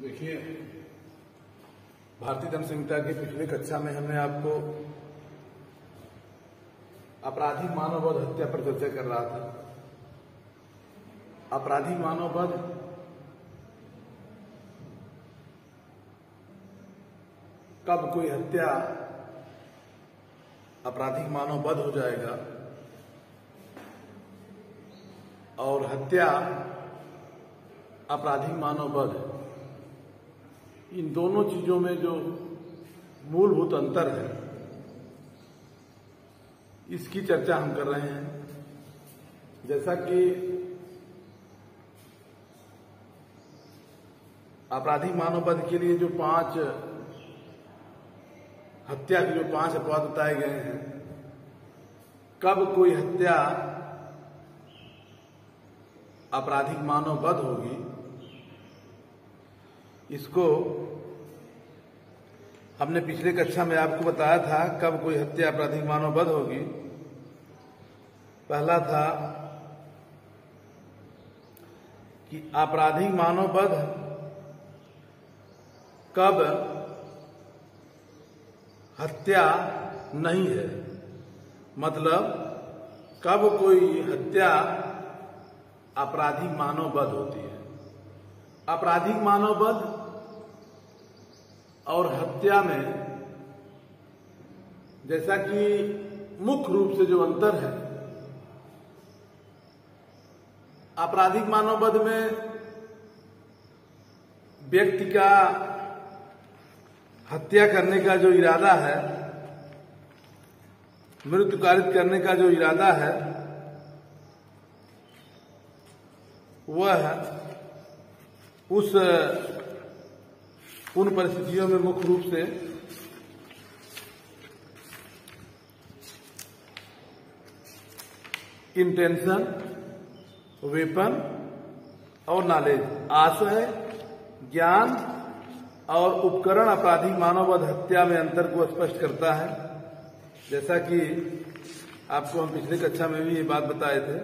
देखिए, भारतीय दंड संहिता की पिछली कक्षा में हमने आपको आपराधिक मानववध हत्या पर चर्चा कर रहा था। आपराधिक मानववध कब कोई हत्या आपराधिक मानववध हो जाएगा? और हत्या आपराधिक मानववध इन दोनों चीज़ों में जो मूलभूत अंतर है, इसकी चर्चा हम कर रहे हैं। जैसा कि आपराधिक मानववध के लिए जो पाँच हत्या के जो पाँच अपवाद बताए गए हैं, कब कोई हत्या आपराधिक मानववध होगी इसको हमने पिछले कक्षा में आपको बताया था कब कोई हत्या आपराधिक मानववध होगी। पहला था कि आपराधिक मानववध कब हत्या नहीं है। मतलब कब कोई हत्या आपराधिक मानववध होती है। आपराधिक मानववध और हत्या में जैसा कि मुख्य रूप से जो अंतर है, आपराधिक मानववध में व्यक्ति का हत्या करने का जो इरादा है मृत्यु कारित करने का जो इरादा है, वह उस उन परिस्थितियों में मुख्य रूप से इंटेंशन वेपन और नॉलेज आशय ज्ञान और उपकरण आपराधिक मानववध हत्या में अंतर को स्पष्ट करता है। जैसा कि आपको हम पिछले कक्षा में भी ये बात बताए थे।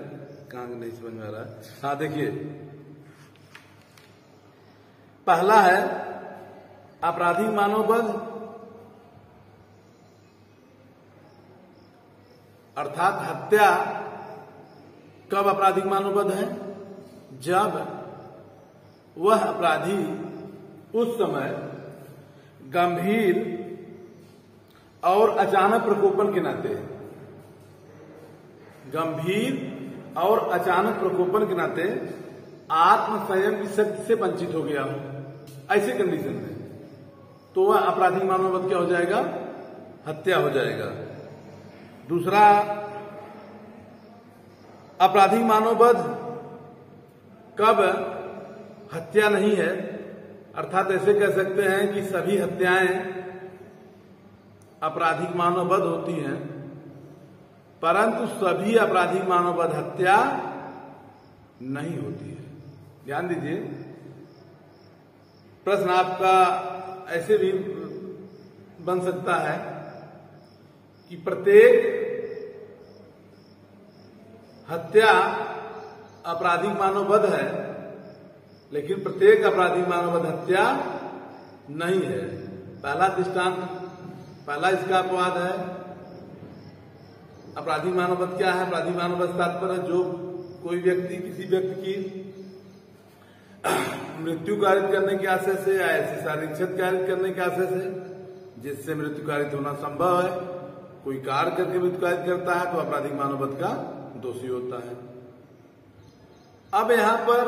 कहाँ नहीं समझ में आ रहा है। हाँ देखिए। पहला है आपराधिक मानववध अर्थात हत्या कब आपराधिक मानववध है? जब वह अपराधी उस समय गंभीर और अचानक प्रकोपन के नाते, गंभीर और अचानक प्रकोपन के नाते आत्म संयम की शक्ति से वंचित हो गया हूँ। ऐसे कंडीशन में। तो वह आपराधिक मानववध क्या हो जाएगा? हत्या हो जाएगा। दूसरा, आपराधिक मानववध कब हत्या नहीं है? अर्थात ऐसे कह सकते हैं कि सभी हत्याएँ आपराधिक मानववध होती हैं, परंतु सभी आपराधिक मानववध हत्या नहीं होती है। ध्यान दीजिए। प्रश्न आपका ऐसे भी बन सकता है कि प्रत्येक हत्या आपराधिक मानववध है, लेकिन प्रत्येक आपराधिक मानववध हत्या नहीं है। पहला दृष्टांत, पहला इसका अपवाद है। आपराधिक मानववध क्या है? आपराधिक मानववध तात्पर्य जो कोई व्यक्ति किसी व्यक्ति की मृत्यु कारित करने के आशय से या ऐसी शारीरिक क्षति कारित करने के आशय से, जिससे मृत्यु कारित होना संभव है, कोई कार्य करके मृत्यु कारित करता है तो आपराधिक मानववध का दोषी होता है। अब यहाँ पर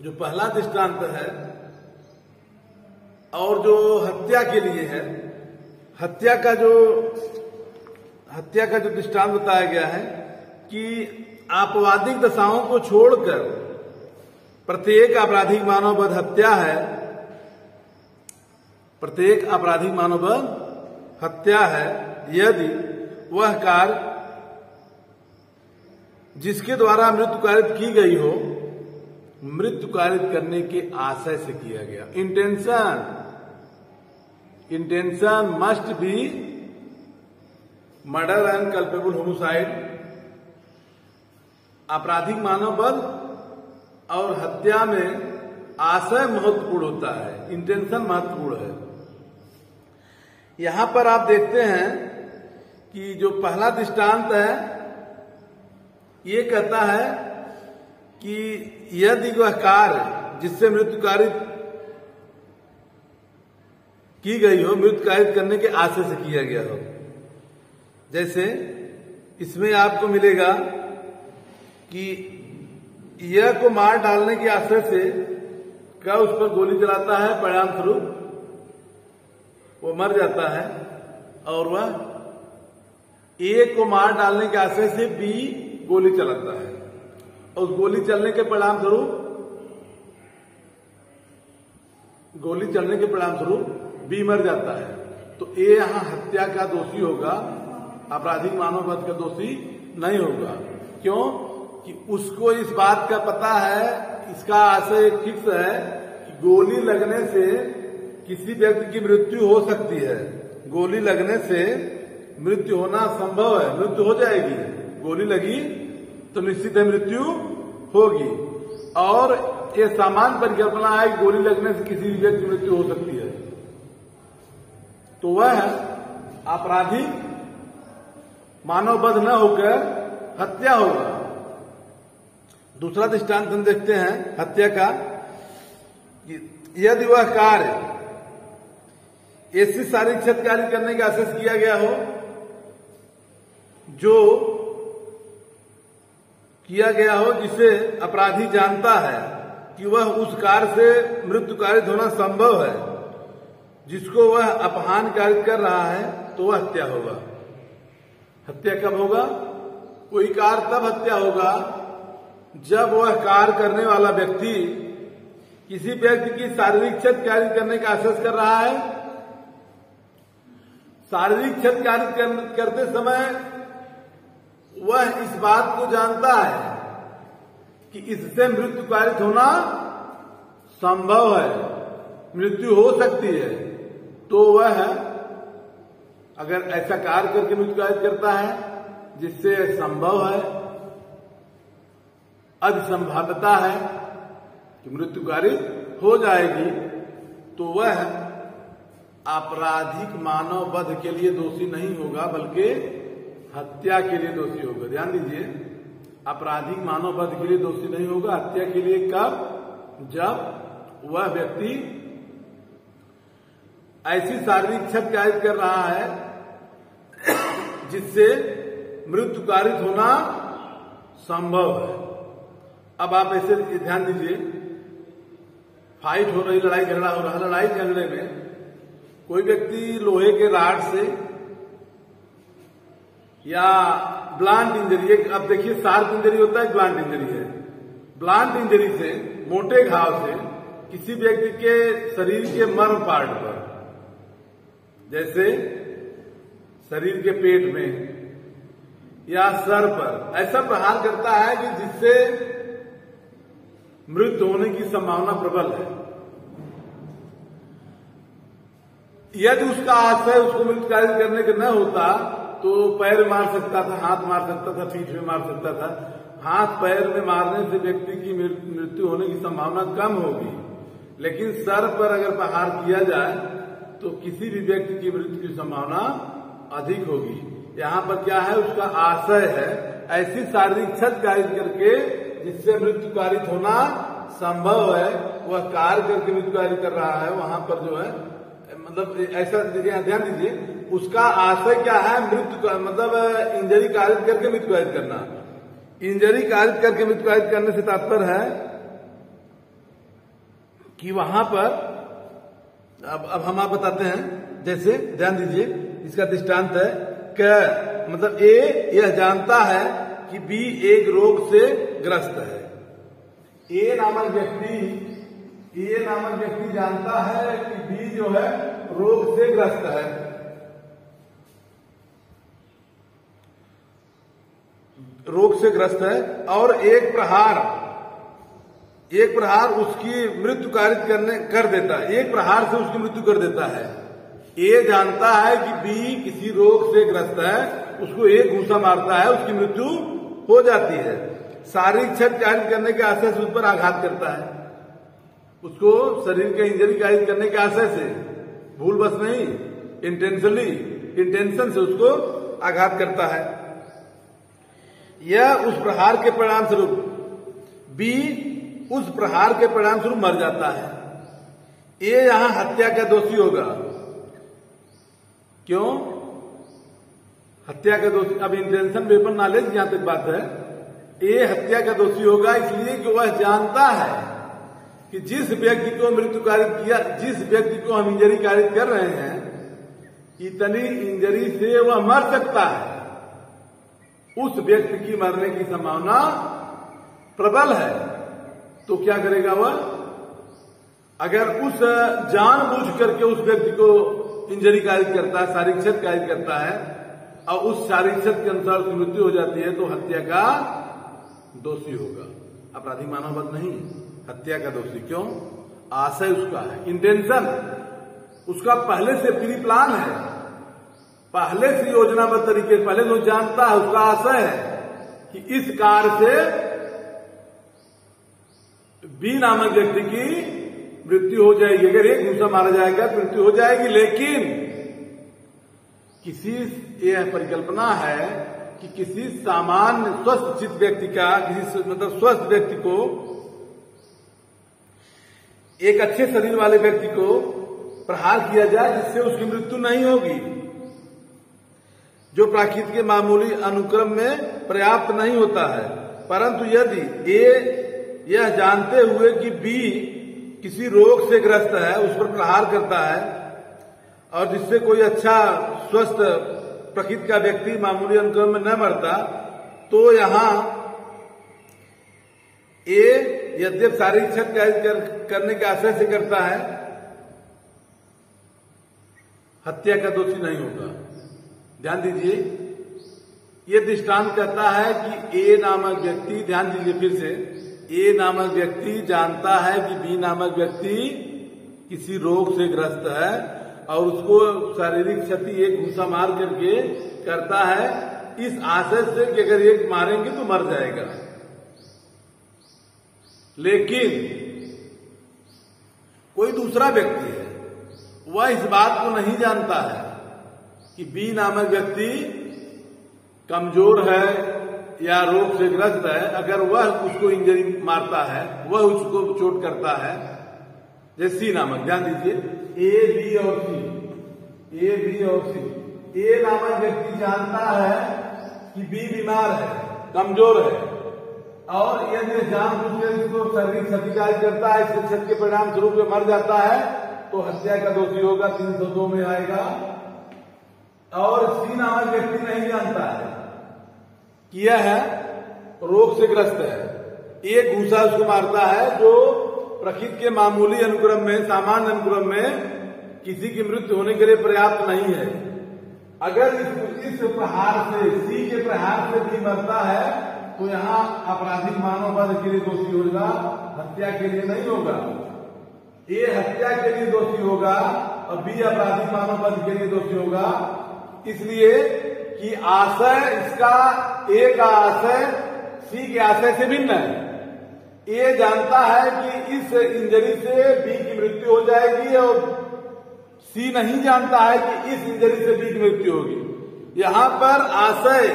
जो पहला दृष्टांत है, और जो हत्या के लिए है, हत्या का जो, हत्या का जो दृष्टांत बताया गया है कि आपवादिक दशाओं को छोड़कर प्रत्येक आपराधिक मानववध हत्या है। प्रत्येक आपराधिक मानववध हत्या है। यदि वह कार्य जिसके द्वारा मृत्यु कारित की गई हो मृत्यु कारित करने के आशय से किया गया। Intention intention must be murder and culpable homicide आपराधिक मानव बल और हत्या में आशय महत्वपूर्ण होता है इंटेंशन महत्वपूर्ण है। यहाँ पर आप देखते हैं कि जो पहला दृष्टांत है, ये कहता है कि यदि वह कार्य जिससे मृत्यु कारित की गई हो मृत्यु कारित करने के आशय से किया गया हो। जैसे इसमें आपको मिलेगा कि यह को मार डालने के आशय से क्या उस पर गोली चलाता है? परिणाम स्वरूप वो मर जाता है और वह ए को मार डालने के आशय से बी गोली चलाता है। और उस गोली चलने के परिणाम स्वरूप गोली चलने के परिणाम स्वरूप बी मर जाता है। तो ए यहाँ हत्या का दोषी होगा, आपराधिक मानव का दोषी नहीं होगा। क्यों? कि उसको इस बात का पता है, इसका आशय फिक्स है कि गोली लगने से किसी व्यक्ति की मृत्यु हो सकती है। गोली लगने से मृत्यु होना संभव है, मृत्यु हो जाएगी। गोली लगी तो निश्चित है मृत्यु होगी। और ये सामान्य परिकल्पना है गोली लगने से किसी भी व्यक्ति की मृत्यु हो सकती है। तो वह आपराधिक मानवबद्ध न होकर हत्या होगा। दूसरा दृष्टांत हम देखते हैं, हत्या का। यदि वह कार्य ऐसी शारीरिक क्षतकारी करने का आशेष किया गया हो, जो किया गया हो, जिसे अपराधी जानता है कि वह उस कार से मृत्यु कारित होना संभव है, जिसको वह अपहान कार्य कर रहा है तो वह हत्या होगा। हत्या कब होगा? कोई कार तब हत्या होगा जब वह कार्य करने वाला व्यक्ति किसी व्यक्ति की शारीरिक क्षत कार्य करने का आशेष कर रहा है, शारीरिक क्षत कार्य करते समय वह इस बात को जानता है कि इससे मृत्यु कारित होना संभव है, मृत्यु हो सकती है। तो वह अगर ऐसा कार्य करके मृत्यु कारित करता है, जिससे संभव है अधिसंभाव्यता है कि मृत्यु कारित हो जाएगी तो वह आपराधिक मानव वध के लिए दोषी नहीं होगा, बल्कि हत्या के लिए दोषी होगा। ध्यान दीजिए, आपराधिक मानव वध के लिए दोषी नहीं होगा, हत्या के लिए कब? जब वह व्यक्ति ऐसी शारीरिक क्षत कायद कर रहा है, जिससे मृत्यु कारित होना संभव है। अब आप ऐसे ध्यान दीजिए फाइट हो रही, लड़ाई झगड़ा हो रहा है लड़ाई झगड़े में कोई व्यक्ति लोहे के राड से या ब्लांट इंजरी अब देखिए, शार्प इंजरी होता है ब्लांट इंजरी है। ब्लांट इंजरी से, मोटे घाव से किसी व्यक्ति के शरीर के मर्म पार्ट पर, जैसे शरीर के पेट में या सर पर, ऐसा प्रहार करता है कि जिससे मृत्यु होने की संभावना प्रबल है। यदि उसका आशय उसको मृत्युकारित करने का न होता तो पैर मार सकता था, हाथ मार सकता था, पीठ में मार सकता था। हाथ पैर में मारने से व्यक्ति की मृत्यु होने की संभावना कम होगी। लेकिन सर पर अगर प्रहार किया जाए तो किसी भी व्यक्ति की मृत्यु की संभावना अधिक होगी। यहाँ पर क्या है? उसका आशय है। ऐसी शारीरिक क्षत कारित करके जिससे मृत्यु कारित होना संभव है, वह कार्य करके मृत्यु कर रहा है, वहाँ पर जो है मतलब ऐसा ध्यान दीजिए, उसका आशय क्या है? मृत्यु मतलब इंजरी कारित करके मृत्यु करना। इंजरी कारित करके मृत्यु कारित करने से तात्पर्य है कि वहाँ पर, अब अब हम आप बताते हैं, जैसे, ध्यान दीजिए, इसका दृष्टांत है, कि मतलब ए, यह जानता है कि बी, एक रोग से ग्रस्त है। ए नामक व्यक्ति ए नामक व्यक्ति जानता है कि बी जो है रोग से ग्रस्त है। रोग से ग्रस्त है और एक प्रहार एक प्रहार उसकी मृत्यु कारित करने कर देता है। एक प्रहार से उसकी मृत्यु कर देता है। ए जानता है कि बी किसी रोग से ग्रस्त है उसको एक घूसा मारता है उसकी मृत्यु हो जाती है। शारीरिक क्षत कारित करने के आशय से उस पर आघात करता है। उसको शरीर के इंजरी कारित करने के आशय से। भूल बस नहीं इंटेंशनली इंटेंशन से उसको आघात करता है। यह उस प्रहार के परिणाम स्वरूप बी उस प्रहार के परिणाम स्वरूप मर जाता है। ए यहाँ हत्या का दोषी होगा। क्यों? हत्या का दोषी, अब इंटेंशन वेपन नॉलेज यहाँ तक बात है। ए हत्या का दोषी होगा इसलिए कि वह जानता है कि जिस व्यक्ति को मृत्यु कारित किया, जिस व्यक्ति को हम इंजरी कारित कर रहे हैं, इतनी इंजरी से वह मर सकता है। उस व्यक्ति की मरने की संभावना प्रबल है। तो क्या करेगा वह? अगर उस जानबूझ करके उस व्यक्ति को इंजरी कारित करता है शारीरिक क्षत कारित करता है, और उस शारीरिक क्षत के अनुसार उसकी मृत्यु हो जाती है तो हत्या का दोषी होगा। अपराधी मानवबद्ध नहीं, हत्या का दोषी। क्यों? आशय उसका है इंटेंशन उसका पहले से प्री प्लान है। पहले से योजनाबद्ध तरीके पहले तो जानता है, उसका आशय है कि इस कार से बी नामक व्यक्ति की मृत्यु हो जाएगी। अगर एक घूसा मारा जाएगा तो मृत्यु हो जाएगी, लेकिन किसी यह परिकल्पना है कि किसी सामान्य स्वस्थ चित व्यक्ति का, किसी मतलब स्वस्थ व्यक्ति को, एक अच्छे शरीर वाले व्यक्ति को प्रहार किया जाए जिससे उसकी मृत्यु नहीं होगी। जो प्राकृतिक के मामूली अनुक्रम में पर्याप्त नहीं होता है। परंतु यदि ए, यह जानते हुए कि बी, किसी रोग से ग्रस्त है, उस पर प्रहार करता है, और जिससे कोई अच्छा स्वस्थ प्रकृति का व्यक्ति मामूली अनुक्रम में न मरता तो यहाँ ए यद्यप शारीरिक क्षत कर, करने के आशय से करता है हत्या का दोषी नहीं होगा। ध्यान दीजिए ये दृष्टांत कहता है कि ए नामक व्यक्ति ध्यान दीजिए फिर से ए नामक व्यक्ति जानता है कि बी नामक व्यक्ति किसी रोग से ग्रस्त है। और उसको शारीरिक क्षति एक घूसा मार करके करता है, इस आशय से कि अगर एक मारेंगे तो मर जाएगा। लेकिन कोई दूसरा व्यक्ति है, वह इस बात को नहीं जानता है कि बी नामक व्यक्ति कमज़ोर है या रोग से ग्रस्त है। अगर वह उसको इंजरी मारता है, वह उसको चोट करता है, जैसे सी नामक, ध्यान दीजिए। ए बी और सी ए बी और सी ए नामक व्यक्ति जानता है कि बी बीमार है, कमज़ोर है, और यदि जान इसको शारीरिक क्षतिकार करता है इस क्षति के परिणाम स्वरूप मर जाता है तो हत्या का दोषी होगा, तीन सौ दो में आएगा। और सी नामक व्यक्ति नहीं जानता है कि यह है रोग से ग्रस्त है। एक घूसा उसको मारता है जो प्रकृति के मामूली अनुक्रम में सामान्य अनुक्रम में किसी की मृत्यु होने के लिए पर्याप्त नहीं है। अगर इस, प्रहार से सी के प्रहार से भी मरता है तो यहाँ आपराधिक मानव वध के लिए दोषी होगा हत्या के लिए नहीं होगा। ए हत्या के लिए दोषी होगा और बी आपराधिक मानव वध के लिए दोषी होगा। इसलिए कि आशय इसका ए का आशय सी के आशय से भिन्न है। ए जानता है कि इस इंजरी से बी की मृत्यु हो जाएगी और सी नहीं जानता है कि इस इंजरी से बी की मृत्यु होगी। यहाँ पर आशय,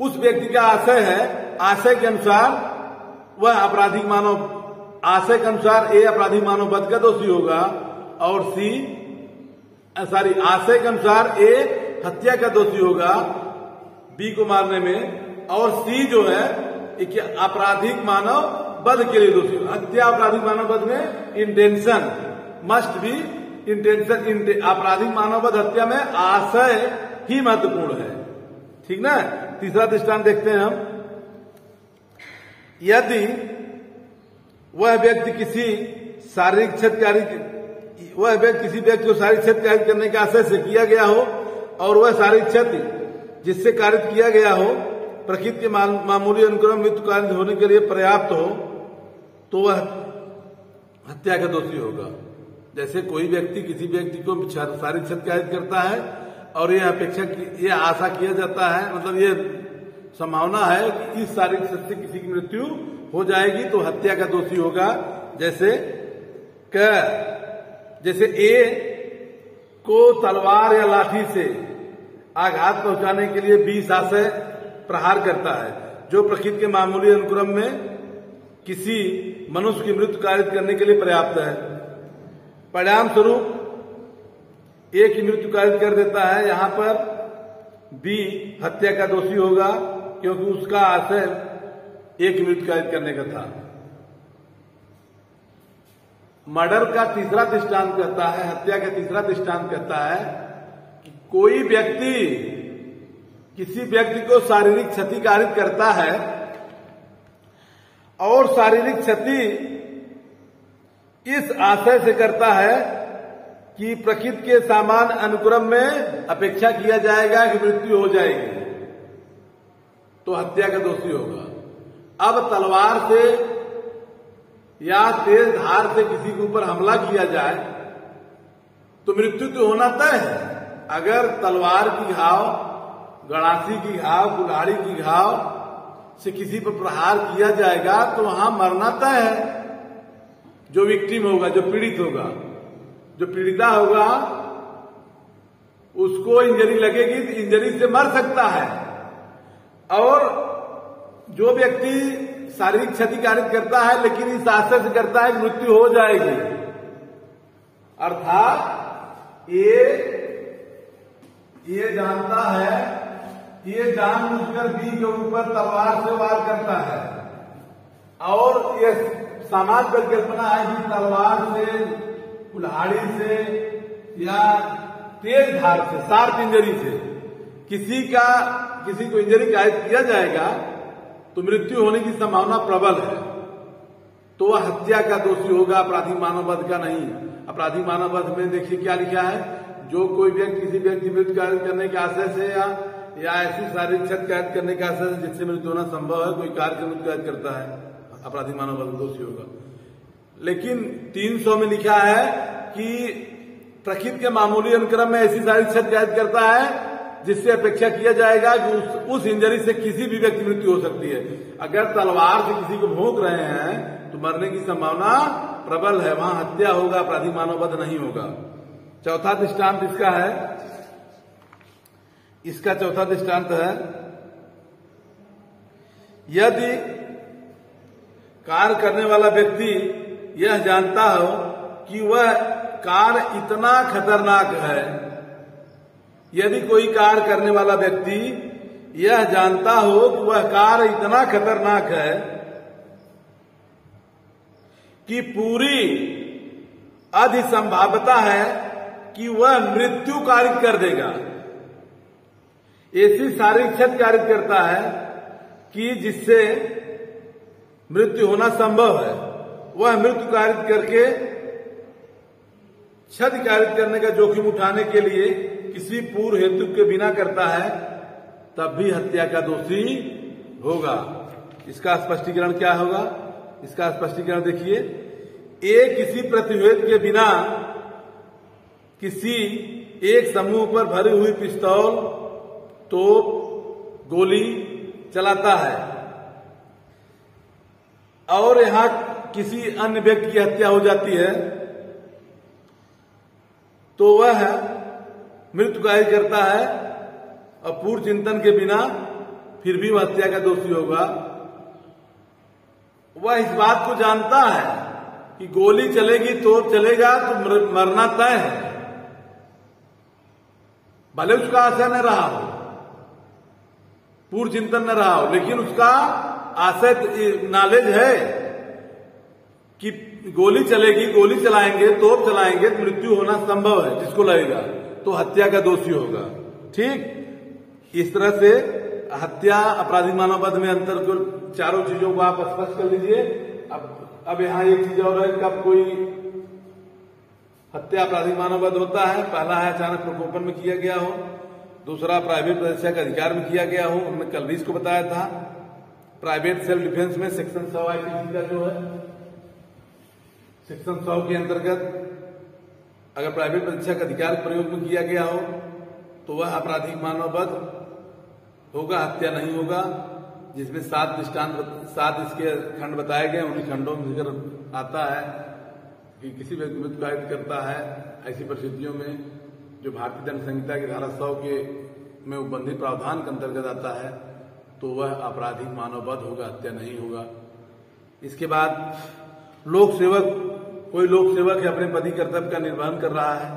उस व्यक्ति का आशय है, आशय के अनुसार वह आपराधिक मानव, आशय के अनुसार ए आपराधिक मानव पद का दोषी होगा और सी, सॉरी, आशय के अनुसार ए हत्या का दोषी होगा बी को मारने में और सी जो है आपराधिक मानव वध के लिए दोषी हत्या आपराधिक मानव वध में इंटेंशन मस्ट बी इंटेंशन आपराधिक मानव वध हत्या में आशय ही महत्वपूर्ण है। ठीक ना? तीसरा दृष्टांत देखते हैं हम। यदि वह व्यक्ति किसी शारीरिक क्षतकारी वह व्यक्ति किसी व्यक्ति को शारीरिक क्षति करने के आशय से किया गया हो और वह शारीरिक क्षति जिससे कारित किया गया हो प्रकृति के मामूली अनुक्रम मृत्यु कारित होने के लिए पर्याप्त हो तो वह हत्या का दोषी होगा। जैसे कोई व्यक्ति किसी व्यक्ति को शारीरिक क्षति कारित है और यह अपेक्षा यह आशा किया जाता है मतलब ये संभावना है कि इस शारीरिक क्षति से किसी की मृत्यु हो जाएगी तो हत्या का दोषी होगा। जैसे क, जैसे ए को तलवार या लाठी से आघात पहुँचाने के लिए बी आशय प्रहार करता है। जो प्रकृति के मामूली अनुक्रम में किसी मनुष्य की मृत्यु कारित करने के लिए पर्याप्त है। परिणाम स्वरूप ए की मृत्यु कारित कर देता है। यहाँ पर बी हत्या का दोषी होगा, क्योंकि उसका आशय ए की मृत्यु कारित करने का था। मर्डर का तीसरा दृष्टांत कहता है, हत्या का तीसरा दृष्टांत कहता है कि कोई व्यक्ति किसी व्यक्ति को शारीरिक क्षति कारित करता है और शारीरिक क्षति इस आशय से करता है कि प्रकृति के सामान अनुक्रम में अपेक्षा किया जाएगा कि मृत्यु हो जाएगी तो हत्या का दोषी होगा। अब तलवार से या तेज धार से किसी के ऊपर हमला किया जाए तो मृत्यु तो होना तय है। अगर तलवार की घाव गड़ासी की घाव, कुल्हाड़ी की घाव से किसी पर प्रहार किया जाएगा तो वहाँ मरना तय है। जो विक्टिम होगा, जो पीड़ित होगा, जो पीड़िता होगा, उसको इंजरी लगेगी तो इंजरी से मर सकता है। और जो व्यक्ति शारीरिक क्षति कारित करता है, लेकिन इस आशय से करता है मृत्यु हो जाएगी। अर्थात ये ये जानता है ये जानबूझकर बी के ऊपर तलवार से वार करता है। और ये समाज परिकल्पना है कि तलवार से, कुल्हाड़ी से, या तेज धार से शार्प इंजरी से किसी का, किसी को इंजरी कायद किया जाएगा तो मृत्यु होने की संभावना प्रबल है। तो वह हत्या का दोषी होगा, अपराधी मानववध का नहीं। अपराधी मानववध में देखिए क्या लिखा है। जो कोई व्यक्ति, किसी व्यक्ति मृत्यु करने के आशय से या या ऐसी शारीरिक क्षत कैद करने का आशय जिससे मृत्यु होना संभव है कोई कार्य का मृत्यु कैद करता है। अपराधी मानववध दोषी होगा। लेकिन 300 में लिखा है कि प्रकृति के मामूली अनुक्रम में ऐसी शारीरिक क्षत कैद करता है जिससे अपेक्षा किया जाएगा कि उस, उस इंजरी से किसी भी व्यक्ति मृत्यु हो सकती है। अगर तलवार से किसी को भोंक रहे हैं तो मरने की संभावना प्रबल है। वहाँ हत्या होगा अपराधी मानवबद्ध नहीं होगा। चौथा दृष्टांत इसका है इसका चौथा दृष्टांत है, यदि कार्य करने वाला व्यक्ति यह जानता हो कि वह कार इतना खतरनाक है, यदि कोई कार्य करने वाला व्यक्ति यह जानता हो कि वह कार्य इतना खतरनाक है कि पूरी अधिसंभावता है कि वह मृत्यु कारित कर देगा। ऐसी शारीरिक क्षत कारित करता है कि जिससे मृत्यु होना संभव है। वह मृत्यु कारित करके, क्षति कारित करने का जोखिम उठाने के लिए किसी पूर्व हेतु के बिना करता है, तब भी हत्या का दोषी होगा। इसका स्पष्टीकरण क्या होगा? इसका स्पष्टीकरण देखिए, एक किसी प्रतिभेद के बिना किसी एक समूह पर भरी हुई पिस्तौल तोप गोली चलाता है। और यहाँ किसी अन्य व्यक्ति की हत्या हो जाती है तो वह मृत्यु कार्य करता है और पूर्व चिंतन के बिना फिर भी हत्या का दोषी होगा। वह इस बात को जानता है कि गोली चलेगी तो चलेगा तो मरना तय है। भले उसका आशय न रहा हो। पूर्व चिंतन न रहा हो। लेकिन उसका आशय नॉलेज है कि गोली चलेगी, गोली चलाएँगे, तोप चलाएँगे तो मृत्यु होना संभव है, जिसको लगेगा तो हत्या का दोषी होगा। ठीक? इस तरह से हत्या अपराधी मानवबद्ध में अंतर को चारों चीज़ों को आप स्पष्ट कर लीजिए। अब अब यहाँ एक चीज़ और है कब कोई हत्या अपराधी मानवबद्ध होता है, पहला है अचानक प्रकोपन में किया गया हो। दूसरा प्राइवेट प्रतिष्ठा के अधिकार में किया गया हो, हमने कल भी इसको बताया था। प्राइवेट सेल्फ डिफेंस में सेक्शन सौ आईपीसी का जो है सेक्शन सौ के अंतर्गत अगर प्राइवेट परीक्षा का अधिकार प्रयोग में किया गया हो तो वह आपराधिक मानवबद्ध होगा, हत्या नहीं होगा, जिसमें सात दृष्टांत सात इसके खंड बताए गए उन्हीं खंडों में ज़िक्र आता है कि किसी व्यक्ति कारित करता है, ऐसी परिस्थितियों में जो भारतीय दंड संहिता की धारा सौ के में उपबंधित प्रावधान के अंतर्गत आता है तो वह आपराधिक मानवबद्ध होगा, हत्या नहीं होगा। इसके बाद लोक सेवक कोई लोक सेवक है, अपने पति कर्तव्य का निर्वहन कर रहा है।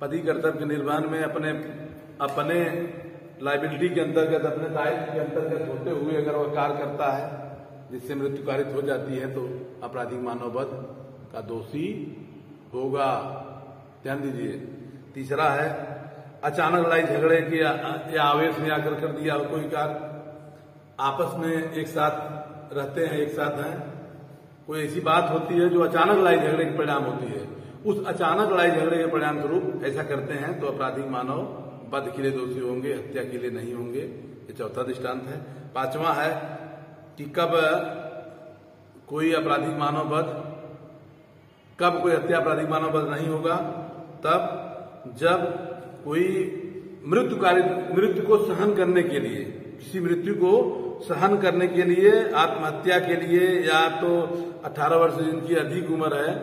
पति कर्तव्य के निर्वहन में अपने अपने लाइबिलिटी के अंतर्गत, अपने दायित्व के अंतर्गत होते हुए अगर वह कार्य करता है, जिससे मृत्यु कारित हो जाती है तो आपराधिक मानवबद्ध का दोषी होगा। ध्यान दीजिए। तीसरा है अचानक लड़ाई झगड़े की या, या आवेश में आकर कर दिया हो कोई कार्य आपस में एक साथ रहते हैं एक साथ हैं। कोई ऐसी बात होती है जो अचानक लड़ाई झगड़े के परिणाम होती है। उस अचानक लड़ाई झगड़े के परिणाम स्वरूप ऐसा करते हैं तो अपराधी मानव बद के लिए दोषी होंगे हत्या के लिए नहीं होंगे। ये चौथा दृष्टांत है। पांचवा है कि कब कोई आपराधिक मानव बध कब कोई हत्या आपराधिक मानव बध नहीं होगा तब जब कोई मृत्यु कार्य मृत्यु को सहन करने के लिए, किसी मृत्यु को सहन करने के लिए, आत्महत्या के लिए, या तो 18 वर्ष जिनकी अधिक उम्र है,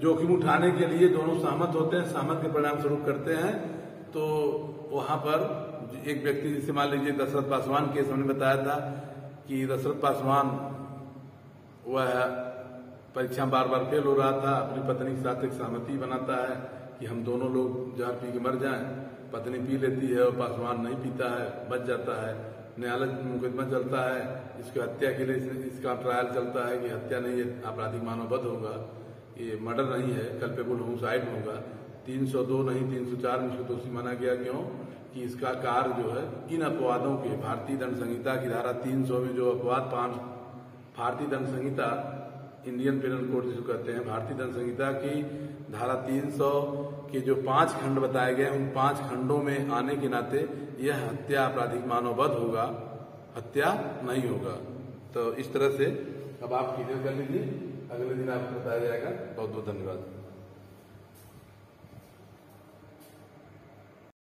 जोखिम उठाने के लिए दोनों सहमत होते हैं, सहमत के परिणाम स्वरूप करते हैं तो वहाँ पर एक व्यक्ति, जिसे मान लीजिए दशरथ पासवान केस हमने बताया था कि दशरथ पासवान, वह परीक्षा बार बार फेल हो रहा था, अपनी पत्नी के साथ एक सहमति बनाता है कि हम दोनों लोग जहर पी के मर जाएँ, पत्नी पी लेती है और पासवान नहीं पीता है, बच जाता है, न्यायालय मुकदमा चलता है, इसकी हत्या के लिए इसका ट्रायल चलता है कि हत्या नहीं है, आपराधिक मानवबद्ध होगा ये मर्डर नहीं है, कल्पेबुल होमसाइड होगा। 302 नहीं 304 में इसको दोषी माना गया क्यों? कि इसका कार्य जो है, इन अपवादों के भारतीय दंड संहिता की धारा 300 में जो अपवाद पाँच भारतीय दंड संहिता इंडियन पेनल कोड जिसको कहते हैं, भारतीय दंड संहिता की धारा 300 के जो पाँच खंड बताए गए उन पाँच खंडों में आने के नाते यह हत्या आपराधिक मानवबद्ध होगा, हत्या नहीं होगा। तो इस तरह से अब आप क्लियर कर लीजिए अगले दिन आपको बताया जाएगा। बहुत बहुत धन्यवाद।